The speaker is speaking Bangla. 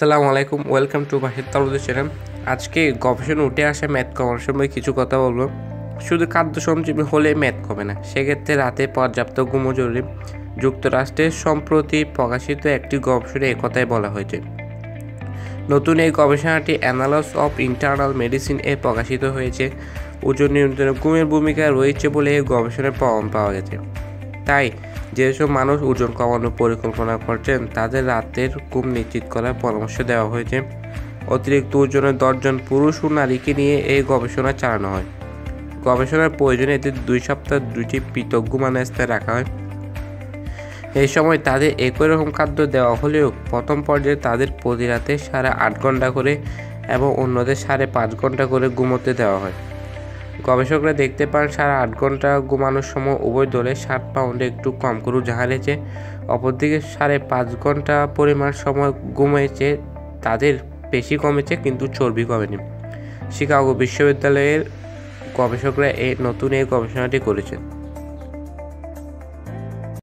আসসালামু আলাইকুম ওয়েলকাম টু বাহির তালুদের চ্যানেল আজকে গবেষণা উঠে আসে ম্যাথ কমার সময় কিছু কথা বলব। শুধু খাদ্য সঞ্জীবী হলে ম্যাথ কমে না, সেক্ষেত্রে রাতে পর্যাপ্ত ঘুমও জরুরি। যুক্তরাষ্ট্রের সম্প্রতি প্রকাশিত একটি গবেষণায় একথাই বলা হয়েছে। নতুন এই গবেষণাটি অ্যানালস অফ ইন্টারনাল মেডিসিন এ প্রকাশিত হয়েছে। ওজন নিয়ন্ত্রণে ঘুমের ভূমিকা রয়েছে বলে এই গবেষণায় প্রমাণ পাওয়া গেছে। তাই যেসব মানুষ ওজন কমানোর পরিকল্পনা করছেন, তাদের রাতের ঘুম নিশ্চিত করার পরামর্শ দেওয়া হয়েছে। অতিরিক্ত ওজনের দশজন পুরুষ ও নারীকে নিয়ে এই গবেষণা চালানো হয়। গবেষণার প্রয়োজনে এদের দুই সপ্তাহ দুইটি পৃথক ঘুমানোর রাখা হয়। এই সময় তাদের একই রকম খাদ্য দেওয়া হলেও প্রথম পর্যায়ে তাদের প্রতি রাতে সাড়ে আট ঘণ্টা করে এবং অন্যদের সাড়ে পাঁচ ঘণ্টা করে ঘুমোতে দেওয়া হয়। গবেষকরা দেখতে পান, সাড়ে আট ঘণ্টা ঘুমানোর সময় উভয় দলে ষাট পাউন্ডে একটু কম করু জাহারেছে অপরদিকে সাড়ে পাঁচ ঘণ্টা পরিমাণ সময় ঘুমিয়েছে তাদের পেশি কমেছে কিন্তু চর্বি কমেনি। শিকাগো বিশ্ববিদ্যালয়ের গবেষকরা এই নতুন এই গবেষণাটি করেছেন।